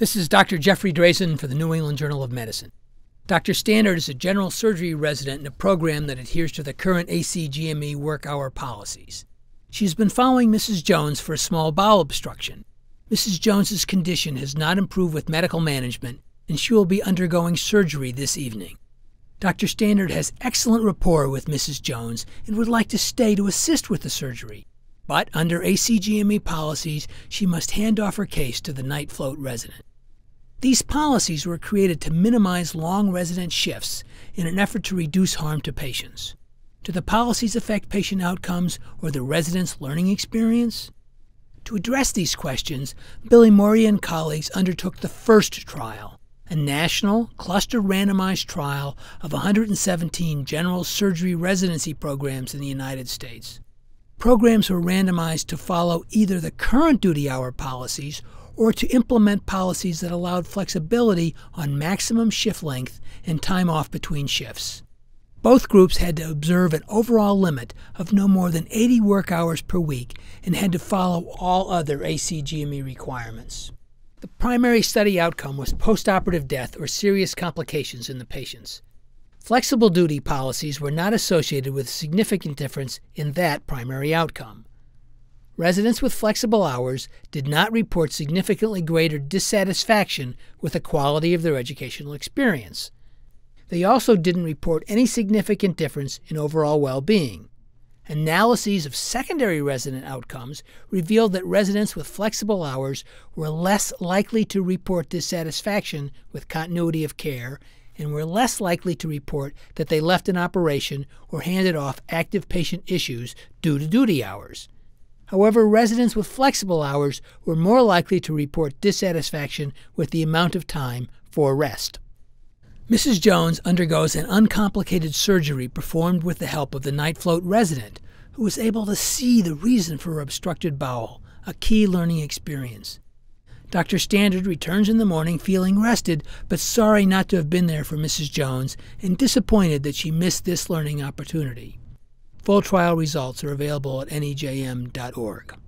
This is Dr. Jeffrey Drazen for the New England Journal of Medicine. Dr. Standard is a general surgery resident in a program that adheres to the current ACGME work hour policies. She has been following Mrs. Jones for a small bowel obstruction. Mrs. Jones's condition has not improved with medical management, and she will be undergoing surgery this evening. Dr. Standard has excellent rapport with Mrs. Jones and would like to stay to assist with the surgery. But under ACGME policies, she must hand off her case to the night float resident. These policies were created to minimize long resident shifts in an effort to reduce harm to patients. Do the policies affect patient outcomes or the resident's learning experience? To address these questions, Bilimoria and colleagues undertook the first trial, a national, cluster randomized trial of 117 general surgery residency programs in the United States. Programs were randomized to follow either the current duty hour policies or to implement policies that allowed flexibility on maximum shift length and time off between shifts. Both groups had to observe an overall limit of no more than 80 work hours per week and had to follow all other ACGME requirements. The primary study outcome was postoperative death or serious complications in the patients. Flexible duty policies were not associated with a significant difference in that primary outcome. Residents with flexible hours did not report significantly greater dissatisfaction with the quality of their educational experience. They also didn't report any significant difference in overall well being. Analyses of secondary resident outcomes revealed that residents with flexible hours were less likely to report dissatisfaction with continuity of care and were less likely to report that they left an operation or handed off active patient issues due to duty hours. However, residents with flexible hours were more likely to report dissatisfaction with the amount of time for rest. Mrs. Jones undergoes an uncomplicated surgery performed with the help of the night float resident, who was able to see the reason for her obstructed bowel, a key learning experience. Dr. Standard returns in the morning feeling rested, but sorry not to have been there for Mrs. Jones and disappointed that she missed this learning opportunity. Full trial results are available at nejm.org.